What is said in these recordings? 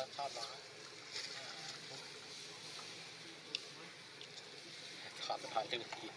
ก็ชอบร้อนขอสะพานเจ้าหน้าที่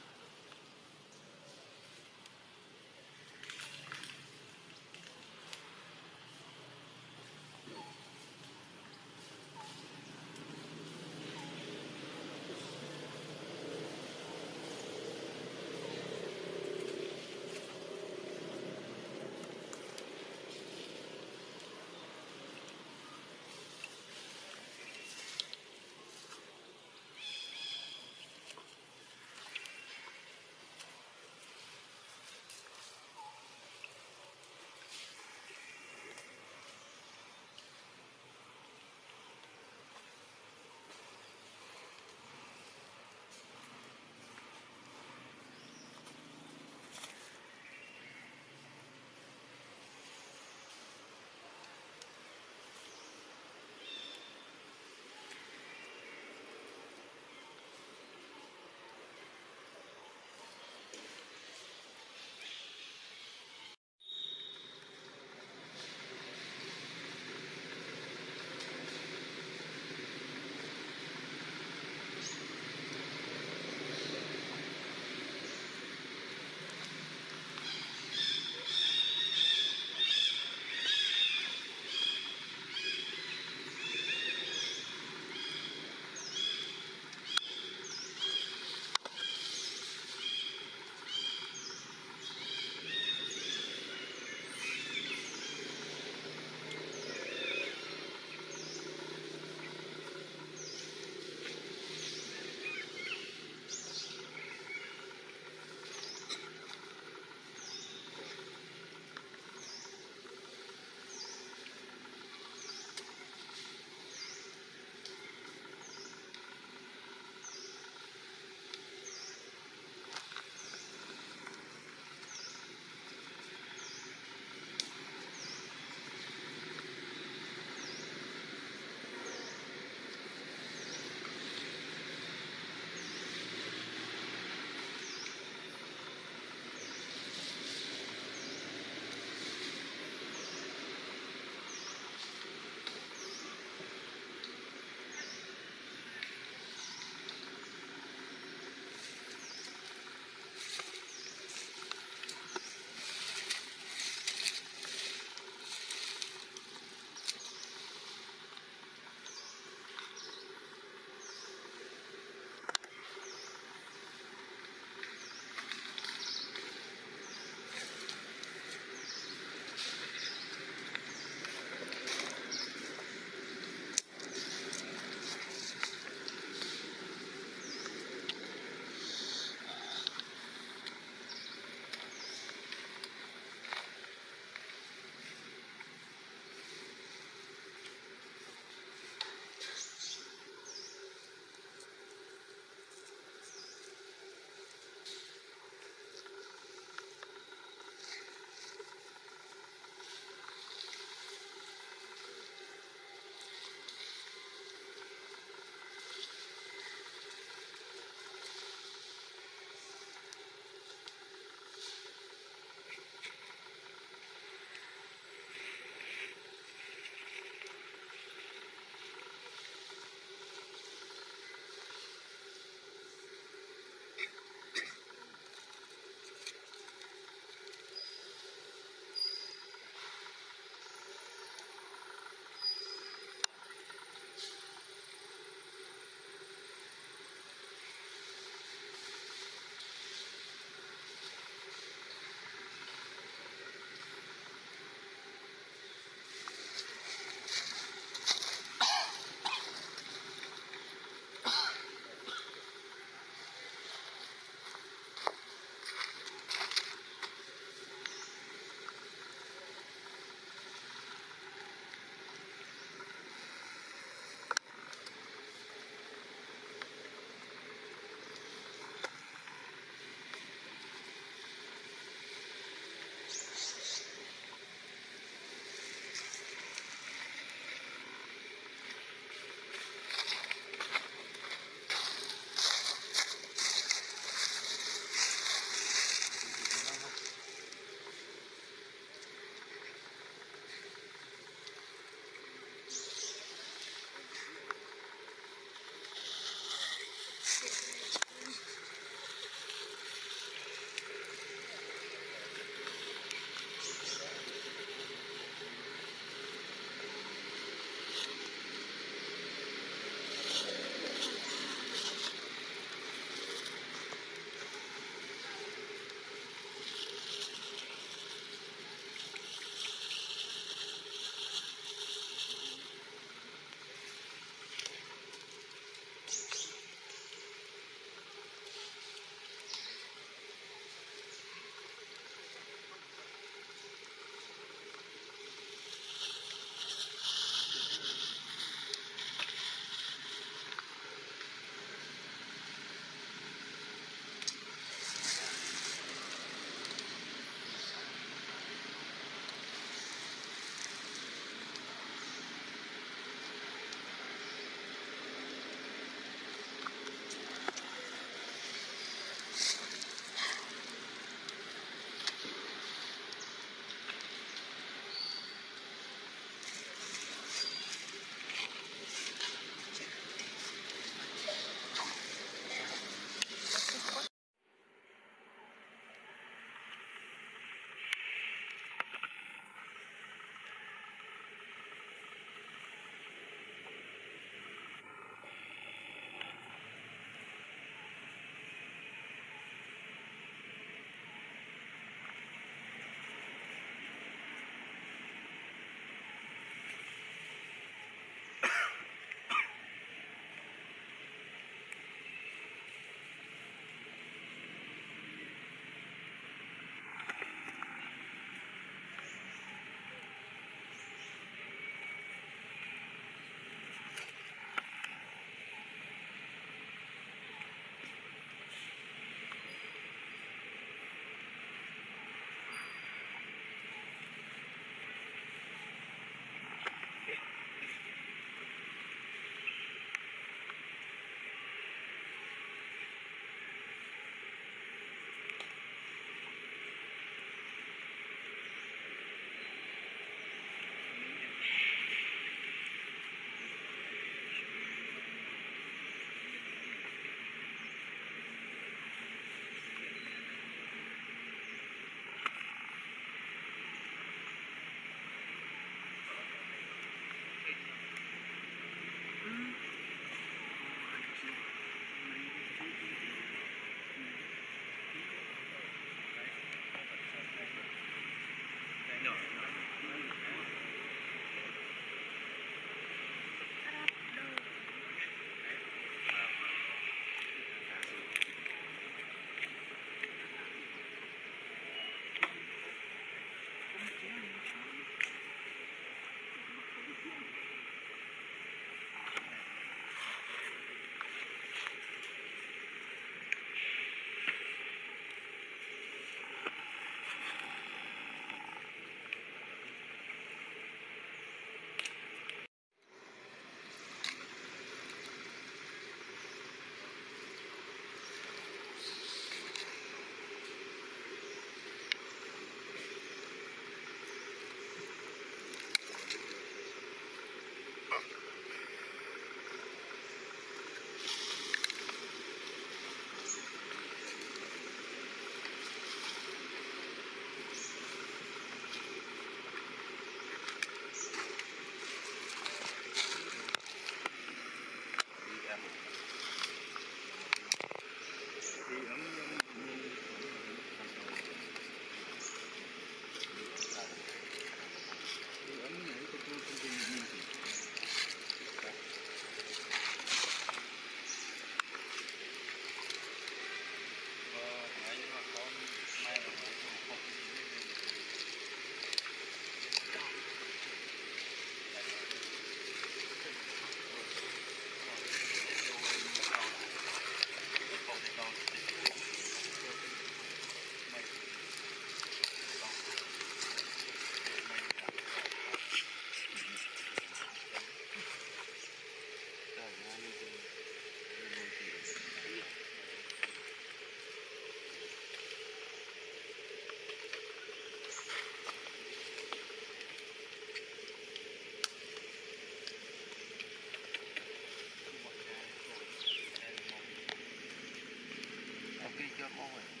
get lower.